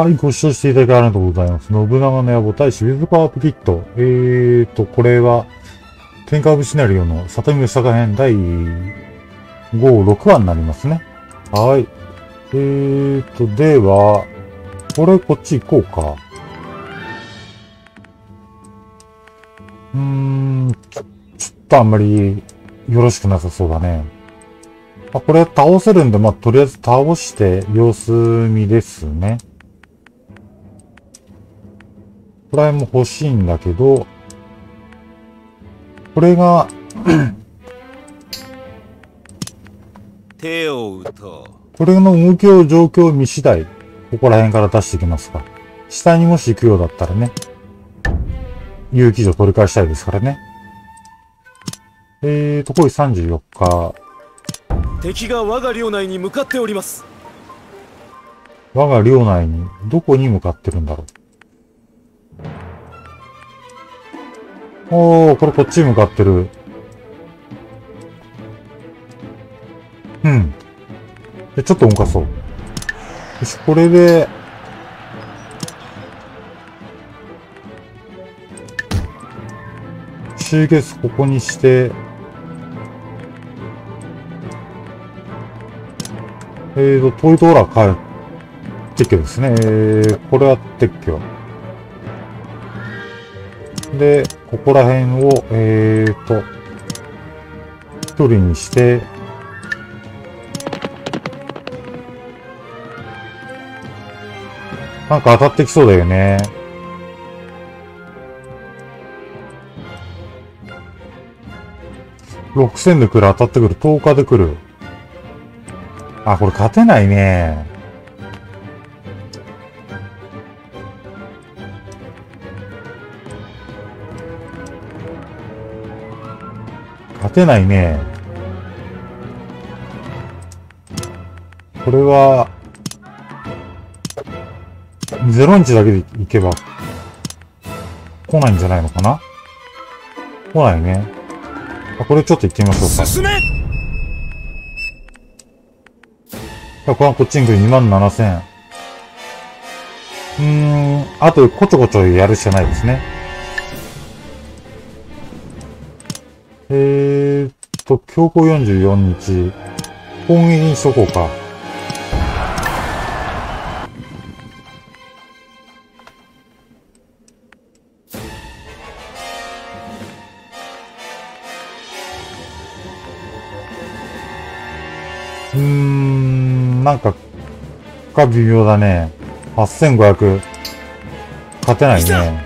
はい、ご視聴していただきありがとうございます。信長の野望大使ウィズパワープキット。えーと、これは、天下部シナリオの里見坂編第5、6話になりますね。はい。えーと、では、これこっち行こうか。うーん、ちょ、ちょっとあんまりよろしくなさそうだね。あ、これ倒せるんで、まあ、とりあえず倒して様子見ですね。これも欲しいんだけど、これが手を打とう。これの動きを状況を見次第、ここら辺から出していきますか。下にもし行くようだったらね、有機場取り返したいですからね。えーと、これ34日。敵が我が領内に向かっております。我が領内に、どこに向かってるんだろう。おー、これこっちに向かってる。うん。で、ちょっと動かそう。よし、これで、シーゲスここにして、えーと、トイドラー帰撤去ですね。えー、これは撤去。で、ここら辺を、えーと、一人にして、なんか当たってきそうだよね。6000で来る、当たってくる、10日で来る。あ、これ勝てないね。勝てないね。これは、0日だけでいけば、来ないんじゃないのかな？来ないね。あ、これちょっと行ってみましょうか。進めこれはこっちに来る2万7000。うーん、あとこちょこちょやるしかないですね。えーっと、強行44日、攻撃にしとこうか。うーん、なんか、が微妙だね。8500。勝てないね。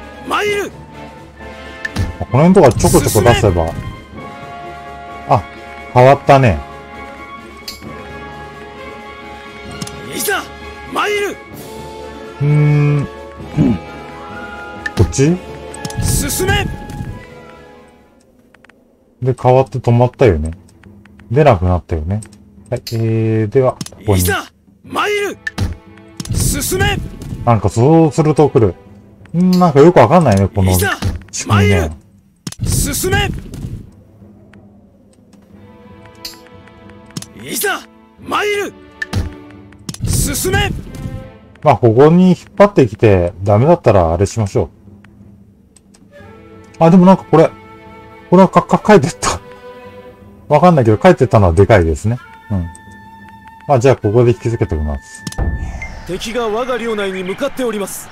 この辺とかちょこちょこ出せば。変わったね。いざ参るうーん。こっち進めで、変わって止まったよね。出なくなったよね。はい、えー、では、ここに。いざ参る進めなんかそうすると来る。んなんかよくわかんないね、この仕組みね。進めいざ参る進めまあ、ここに引っ張ってきて、ダメだったらあれしましょう。あ、でもなんかこれ、これはか、か、書いてった。わかんないけど、書いてったのはでかいですね。うん。まあ、じゃあここで引き付けておきます。敵が我が領内に向かっております。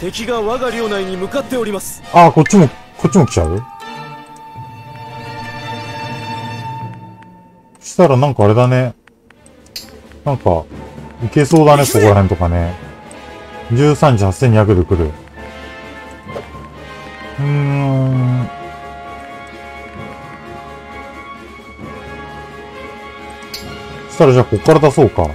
敵が我が領内に向かっております。あ、こっちも、こっちも来ちゃう？したらなんかあれだね。なんか、いけそうだね、ここら辺とかね。13時8200で来る。うーん。したらじゃあこっから出そうか。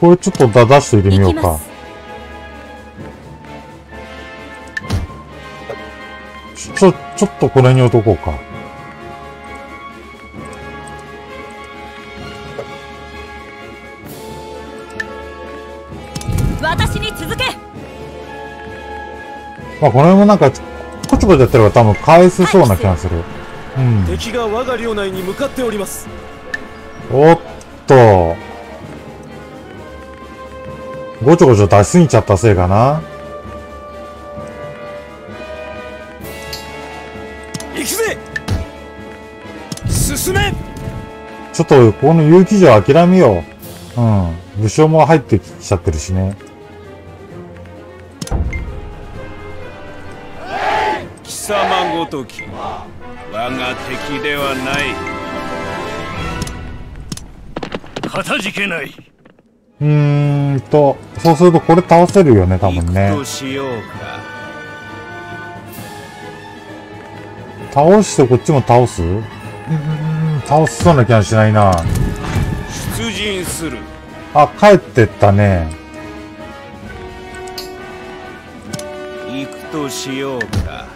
これちょっとだ出しといてみようか。ちょ、ちょっとこれに置いとこうか。私に続けまあ、この辺もなんか、こちょこちょやってれば多分返せそうな気がする。うん。敵が我が領内に向かっておりますおっと。ごちょごちょ出しすぎちゃったせいかな。行くぜ進めちょっと、この有機城諦めよう。うん。武将も入ってきちゃってるしね。貴様ごとき我が敵ではないかたじけないうーんと、そうするとこれ倒せるよね、多分ね行く。としようか倒してこっちも倒す？うーん、倒せそうな気がしないな。出陣するあ、帰ってったね。行くとしようか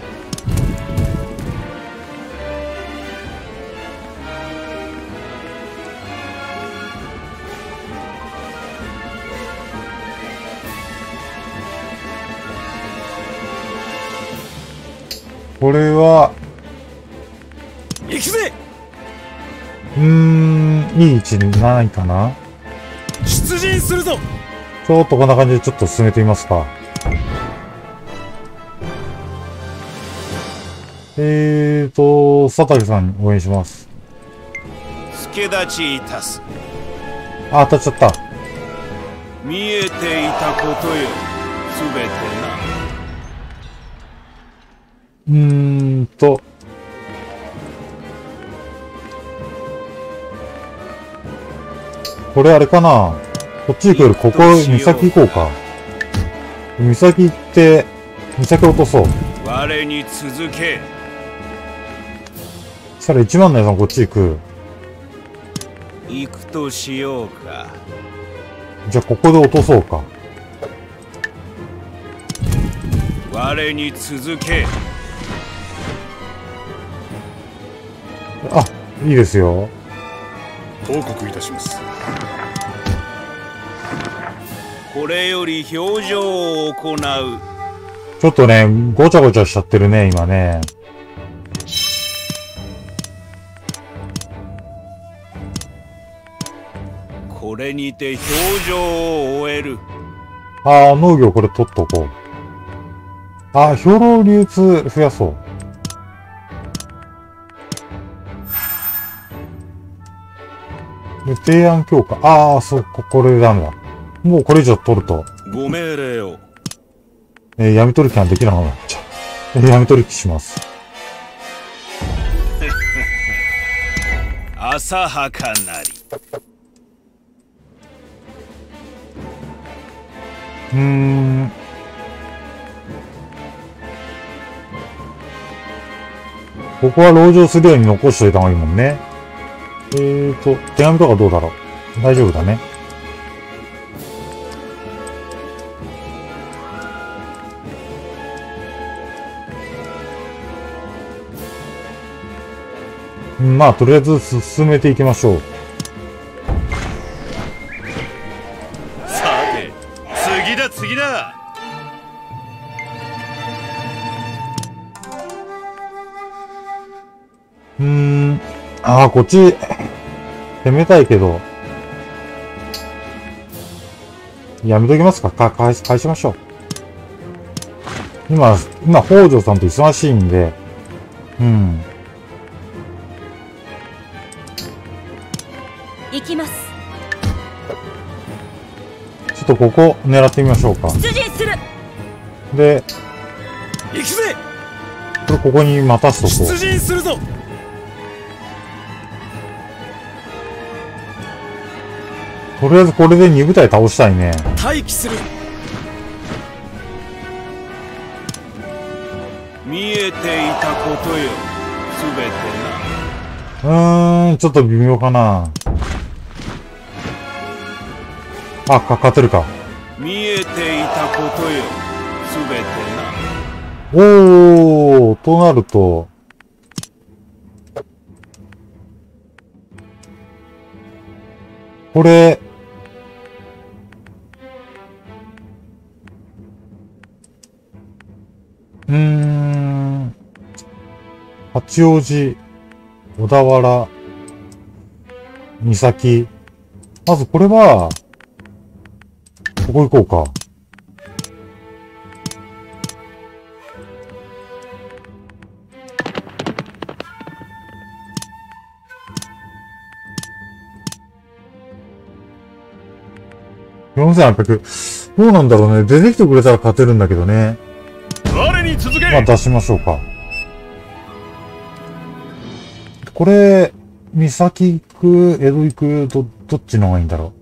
これは、行くぜうーん、いい位置にないかな出陣するぞちょっとこんな感じでちょっと進めてみますか。えーと、佐竹さんに応援します。助立ちいたすあ、当たっちゃった。見えていたことよすべてなうーんと。これあれかな？こっち行くよりここ、岬行こうか。岬行って、岬落とそう。我に続けそしたら1万のやつもこっち行く。行くとしようかじゃあここで落とそうか。我に続けあ、いいですよ。報告いたしますこれより表情を行うちょっとね、ごちゃごちゃしちゃってるね、今ね。これにて表情を終えるああ、農業これ取っとこう。ああ、兵糧流通増やそう。で、提案強化。ああ、そう、ここれダメだ。もうこれ以上取ると、ご命令をえー闇取り機ができなくなっちゃう。えー闇取り機します。浅はかなりうーん。ここは籠城するように残しといた方がいいもんね。えーと、手紙とかどうだろう？大丈夫だね。うんまあ、とりあえず進めていきましょう。さて次だ次だうーん。ああ、こっち、攻めたいけど。やめときますかか、返し、返しましょう。今、今、北条さんと忙しいんで、うん。行きますちょっとここ狙ってみましょうか。出陣する行で、くぜこれここに待たすとこ出陣するぞとりあえずこれで2部隊倒したいね。待機する見えていたことよすべてうーん、ちょっと微妙かな。あ、か、勝てるか。な見えていたことよすべておー、となると、これ、うん八王子、小田原、三崎。まずこれは、ここ行こうか。4800。どうなんだろうね。出てきてくれたら勝てるんだけどね。我に続けまあ出しましょうか。これ、三崎行く、江戸行く、ど、どっちの方がいいんだろ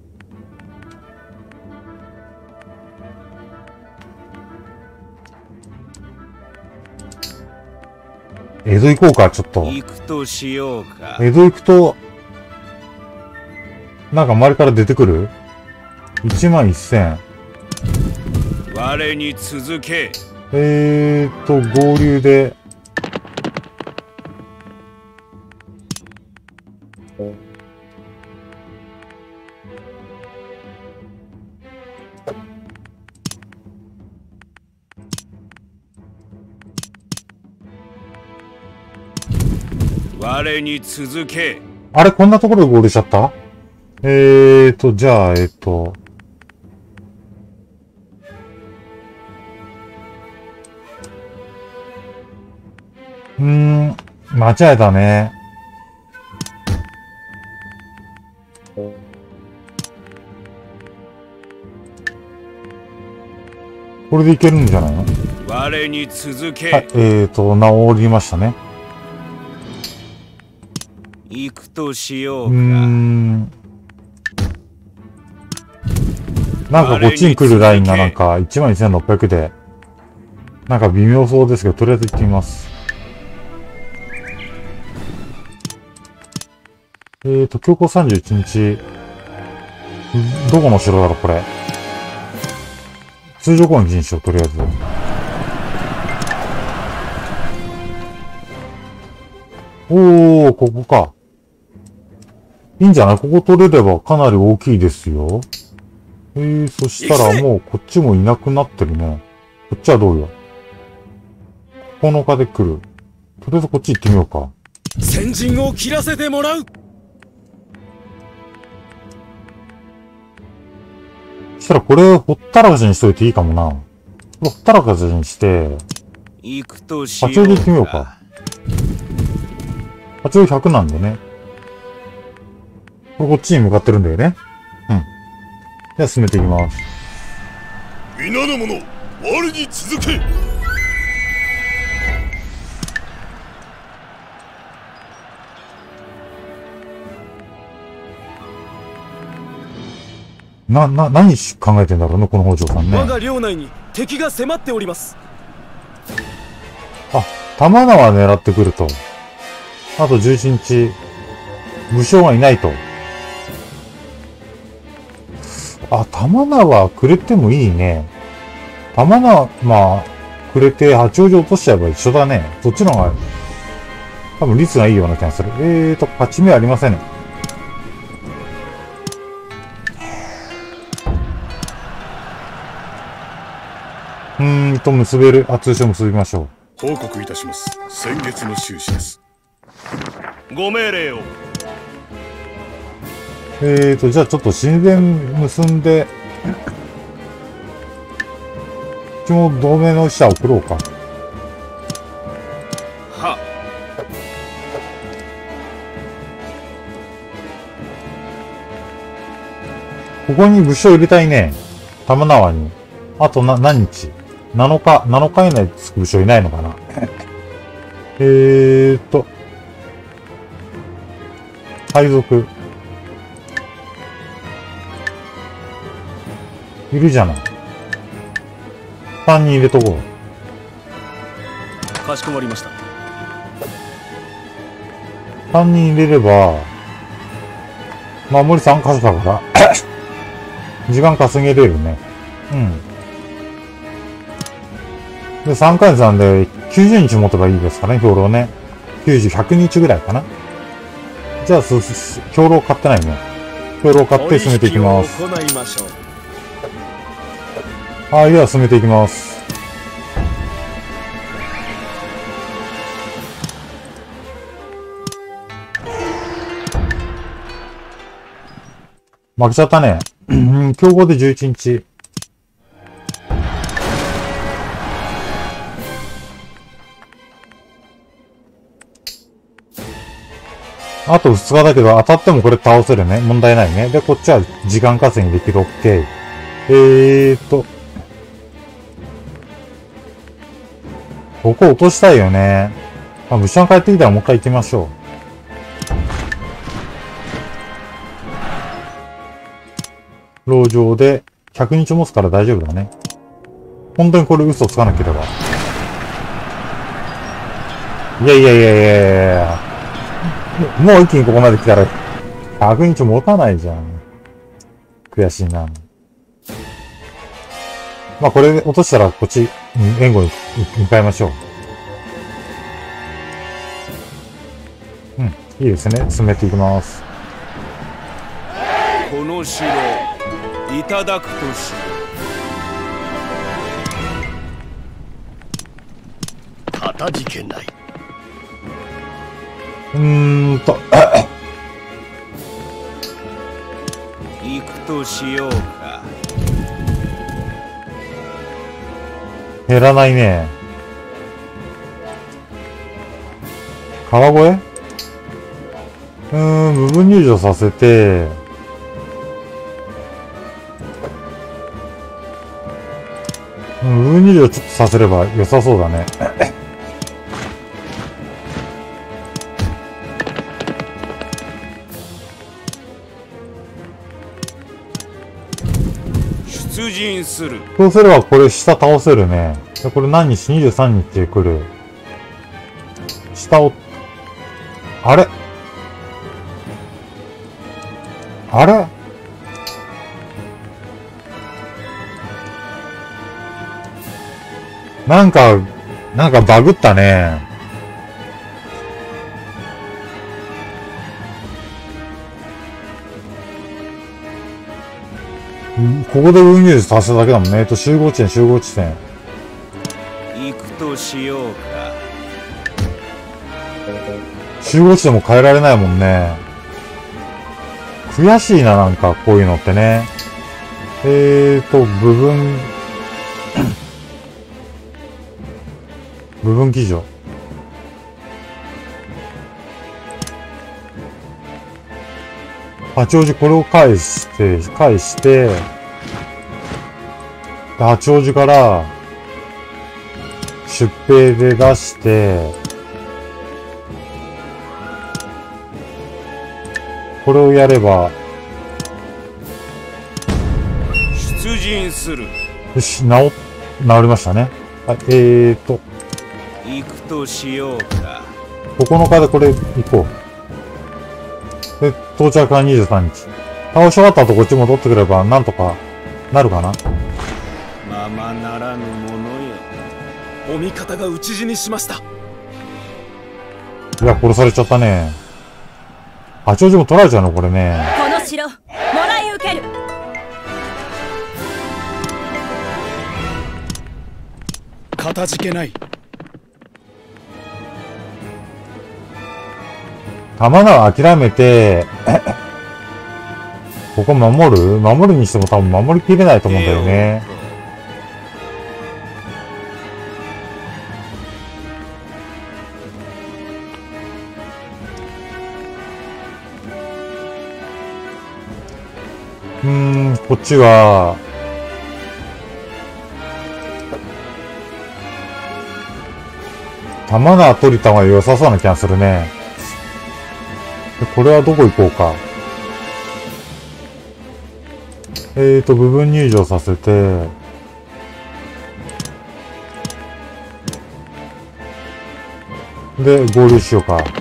う？江戸行こうか、ちょっと。行くとしようか江戸行くと、なんか周りから出てくる ?1 万1000。我に続けえーと、合流で、我に続け。あれこんなところで合流しちゃった？えーと、じゃあ、えっと、うーん、間違えたね。これでいけるんじゃないの？我に続け、はい、えーと、治りましたね。行くとしようかん。なんかこっちに来るラインがなんか12,600で、なんか微妙そうですけど、とりあえず行ってみます。えーと、強行31日、どこの城だろう、これ。通常攻撃にしよう、とりあえず。おー、ここか。いいんじゃない？ここ取れればかなり大きいですよ。えー、そしたらもうこっちもいなくなってるね。こっちはどうよ？9日で来る。とりあえずこっち行ってみようか。先陣を切らせてもらうしたらこれほったらかしにしといていいかもな。ほったらかしにして、行くとしよう八王子行ってみようか。八王子100なんでね。これこっちに向かってるんだよね。うん。じゃあ進めていきます。皆の者我に続けな、な、何し考えてんだろうね、この北条さんね。我が領内に敵が迫っておりますあ、玉縄狙ってくると。あと11日、武将がいないと。あ、玉縄くれてもいいね。玉縄、まあ、くれて八王子落としちゃえば一緒だね。そっちの方が、多分率がいいような気がする。えーと、勝ち目ありませんね。と、結べる。あ、通称結びましょう。報告いたします先月の収支ですご命令をえーと、じゃあちょっと神殿結んで、うちも同盟の使者送ろうか。はここに武将入れたいね。玉縄に。あとな、何日？?7 日、7日以内でつく武将いないのかな？えーと。海賊。いるじゃない。3人入れとこう。かしこまりました3人入れれば、守り3箇所だから、時間稼げれるね。うん。で、3ヶ月なんで、90日持てばいいですかね、兵糧ね。90、100日ぐらいかな。じゃあ、兵糧買ってないね。兵糧買って進めていきます。はい、では進めていきます。負けちゃったね。うん、強豪で11日。あと2日だけど当たってもこれ倒せるね。問題ないね。で、こっちは時間稼ぎできる OK。えーと。ここ落としたいよね。まあ、物産帰ってきたらもう一回行ってみましょう。籠城で100日持つから大丈夫だね。本当にこれ嘘つかなければ。いやいやいやいやいやいやもう一気にここまで来たら、100日持たないじゃん。悔しいな。まあこれ落としたらこっち、援護に向かいましょう。うん、いいですね。進めていきます。この城、いただくとしかたじけない。うーんと。行くとしようか。減らないね。川越？うーん、部分入場させて、部分入場ちょっとさせれば良さそうだね。出陣するそうすればこれ下倒せるね。これ何日 ?23 日で来る。下を、あれ？あれ？なんか、なんかバグったね。ここで運輸させただけだもんね。えっと、集合地点、集合地点。行くとしようか。集合地点も変えられないもんね。悔しいな、なんか、こういうのってね。えーと、部分部分記事。八王子これを返して、返して、八王子から出兵で出して、これをやれば、出陣する。よし、治、治りましたね。はい、えーと。行くとしようか。9日でこれ行こう。で、到着は23日。倒し終わった後こっち戻ってくれば、なんとかなるかなままならぬものよ。お味方が討ち死にしました。いや、殺されちゃったね。八王子も取られちゃうのこれね。この城、もらい受ける。かたじけない。玉なら諦めて、ここ守る？守るにしても多分守りきれないと思うんだよね。こっちは、玉な取りた方が良さそうな気がするね。で、これはどこ行こうか。えーと、部分入場させて、で、合流しようか。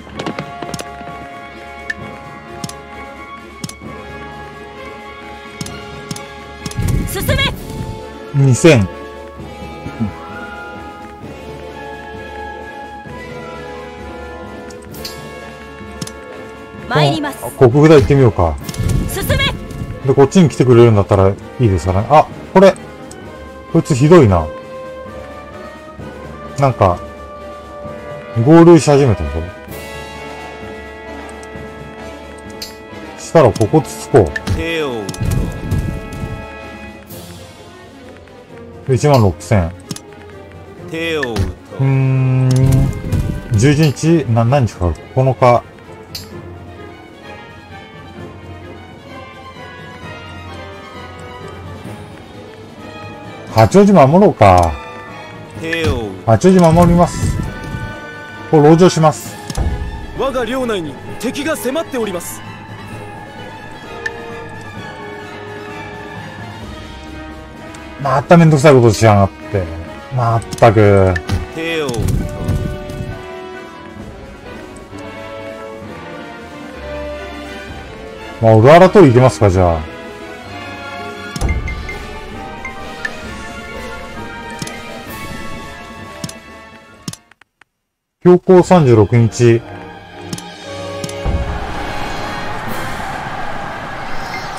2000。参ります国府台行ってみようか。進めで、こっちに来てくれるんだったらいいですからね。あ、これ。こいつひどいな。なんか、合流し始めたぞ。したらここつつこう。1万6000。手を打とうーん。11日、な、何日か ?9 日。八王子守ろうか。八王子守ります。これ、籠城します。我が領内に敵が迫っておりますまためんどくさいことしやがって。まったく。手を打とまあ、小田原通り行きますか、じゃあ。標高36日。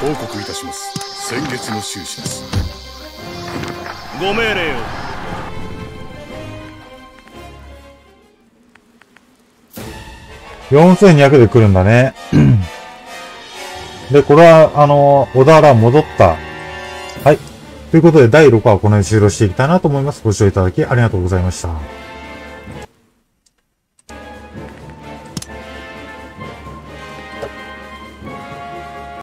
報告いたします先月の収支ですご命令を4200で来るんだね。で、これは、あの、小田原戻った。はい。ということで、第6話はこの辺で終了していきたいなと思います。ご視聴いただきありがとうございました。